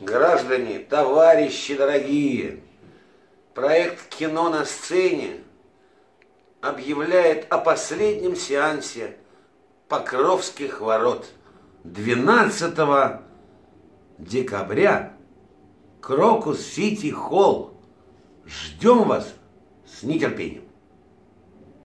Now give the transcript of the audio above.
Граждане, товарищи дорогие, проект «Кино на сцене» объявляет о последнем сеансе Покровских ворот 12 декабря Крокус Сити Холл. Ждем вас с нетерпением.